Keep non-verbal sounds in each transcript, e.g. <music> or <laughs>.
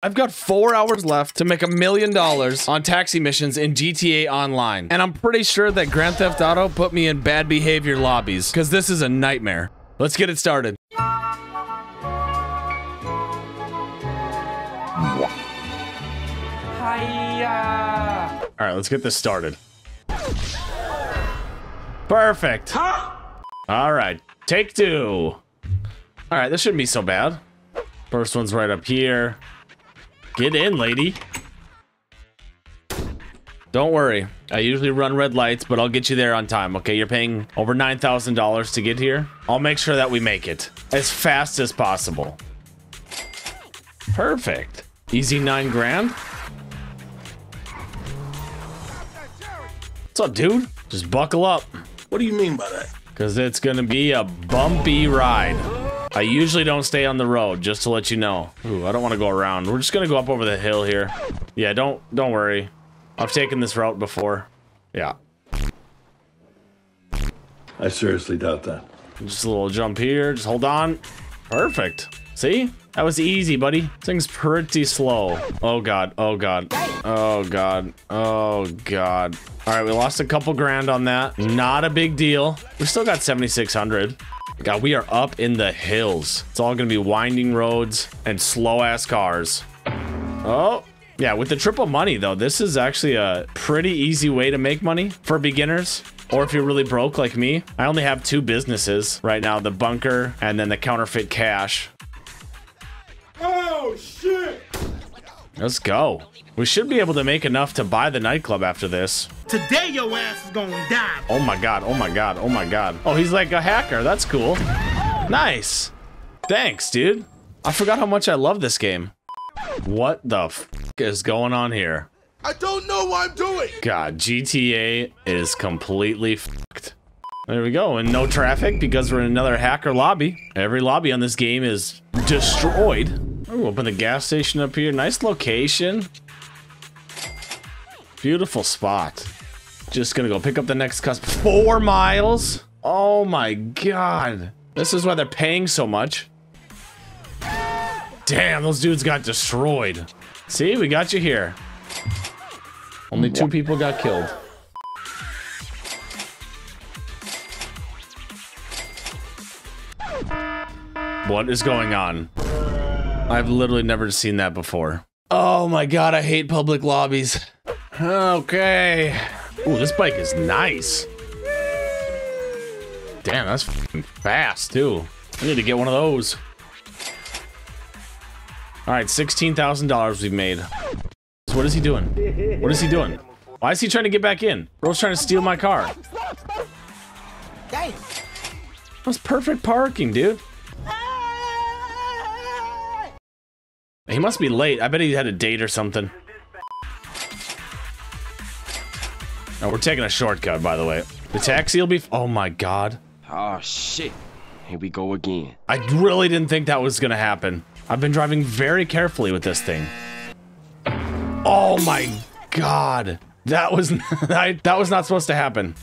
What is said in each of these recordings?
I've got four hours left to make a million dollars on taxi missions in GTA Online. And I'm pretty sure that Grand Theft Auto put me in bad behavior lobbies, because this is a nightmare. Let's get it started. All right, let's get this started. Perfect. All right, take two. All right, this shouldn't be so bad. First one's right up here. Get in, lady. Don't worry. I usually run red lights, but I'll get you there on time, okay? You're paying over $9,000 to get here. I'll make sure that we make it as fast as possible. Perfect. Easy nine grand. What's up, dude? Just buckle up. What do you mean by that? Because it's going to be a bumpy ride. I usually don't stay on the road, just to let you know. Ooh, I don't want to go around. We're just going to go up over the hill here. Yeah, don't don't worry. I've taken this route before. Yeah. I seriously doubt that. Just a little jump here. Just hold on. Perfect. See? That was easy, buddy. This thing's pretty slow. Oh, God. Oh, God. Oh, God. Oh, God. All right, we lost a couple grand on that. Not a big deal. We still got 7,600. God, we are up in the hills. It's all gonna be winding roads and slow ass cars. Oh, yeah, with the triple money though, this is actually a pretty easy way to make money for beginners. Or if you're really broke like me, I only have two businesses right now, the bunker and then the counterfeit cash. Oh, shit! Let's go. We should be able to make enough to buy the nightclub after this. Today your ass is gonna die. Oh my god, oh my god, oh my god. Oh, he's like a hacker. That's cool. Nice. Thanks, dude. I forgot how much I love this game. What the f is going on here? I don't know what I'm doing! God, GTA is completely fucked. There we go, and no traffic because we're in another hacker lobby. Every lobby on this game is destroyed. Oh, open the gas station up here. Nice location. Beautiful spot. Just gonna go pick up the next customer. Four miles? Oh my god. This is why they're paying so much. Damn, those dudes got destroyed. See, we got you here. Only two people got killed. What is going on? I've literally never seen that before. Oh my god, I hate public lobbies. Okay. Ooh, this bike is nice. Damn, that's fast too. I need to get one of those. All right, $16,000 we've made. So what is he doing? What is he doing? Why is he trying to get back in? Bro's trying to steal my car. That's perfect parking, dude. He must be late. I bet he had a date or something. Oh, we're taking a shortcut, by the way. The taxi will be... Oh, my God. Oh shit. Here we go again. I really didn't think that was going to happen. I've been driving very carefully with this thing. Oh, my God. That was... <laughs> I, that was not supposed to happen.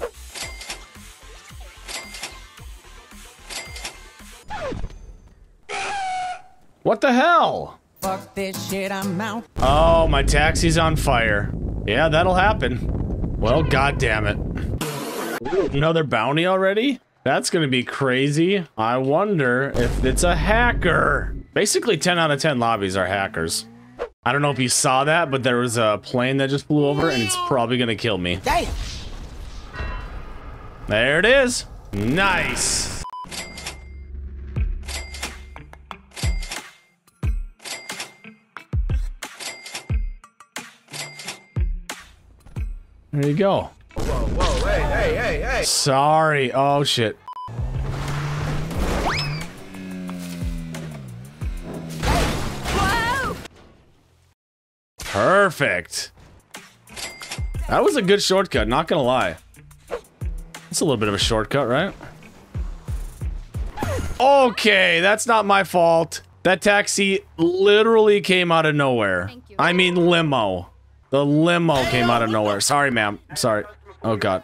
What the hell? Fuck this shit, I'm out. Oh, my taxi's on fire. Yeah, that'll happen. Well, god damn it. Another bounty already? That's gonna be crazy. I wonder if it's a hacker. Basically, 10 out of 10 lobbies are hackers. I don't know if you saw that, but there was a plane that just flew over and it's probably gonna kill me. Damn. There it is. Nice. There you go. Whoa, whoa, hey, hey, hey, hey! Sorry. Oh, shit. Perfect. That was a good shortcut, not gonna lie. It's a little bit of a shortcut, right? Okay, that's not my fault. That taxi literally came out of nowhere. I mean limo. The limo came out of nowhere. Sorry, ma'am. Sorry. Oh, God.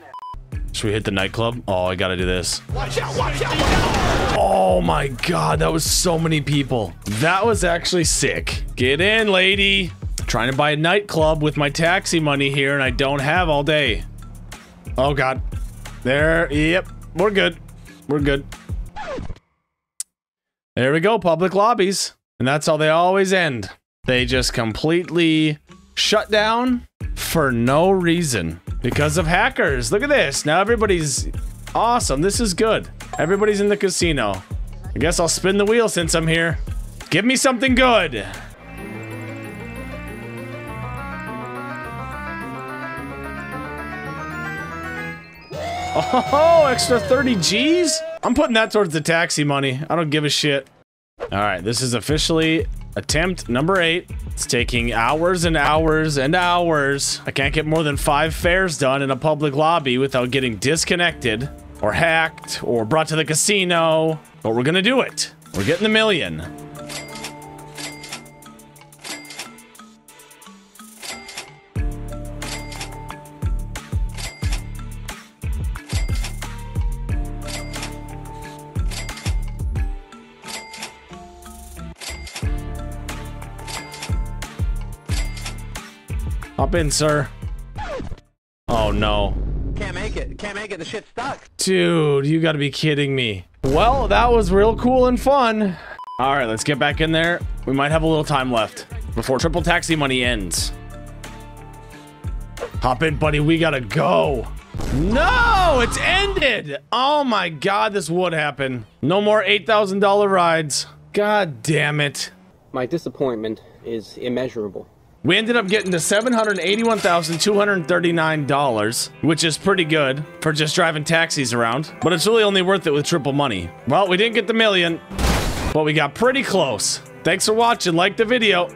Should we hit the nightclub? Oh, I gotta do this. Watch out, watch out, watch out! Oh my god, that was so many people. That was actually sick. Get in, lady. Trying to buy a nightclub with my taxi money here and I don't have all day. Oh god. There, yep, we're good. We're good. There we go, public lobbies. And that's how they always end. They just completely shut down for no reason because of hackers. Look at this. Now everybody's awesome. This is good. Everybody's in the casino. I guess I'll spin the wheel since I'm here. Give me something good. Oh, extra 30 G's? I'm putting that towards the taxi money. I don't give a shit. All right, this is officially attempt number eight. It's taking hours and hours and hours. I can't get more than five fares done in a public lobby without getting disconnected or hacked or brought to the casino. But we're gonna do it. We're getting the million. Hop in, sir. Oh no. Can't make it. Can't make it. The shit's stuck. Dude, you gotta be kidding me. Well, that was real cool and fun. All right, let's get back in there. We might have a little time left before triple taxi money ends. Hop in, buddy. We gotta go. No, it's ended. Oh my God, this would happen. No more $8,000 rides. God damn it. My disappointment is immeasurable. We ended up getting to $781,239, which is pretty good for just driving taxis around, but it's really only worth it with triple money. Well, we didn't get the million, but we got pretty close. Thanks for watching. Like the video.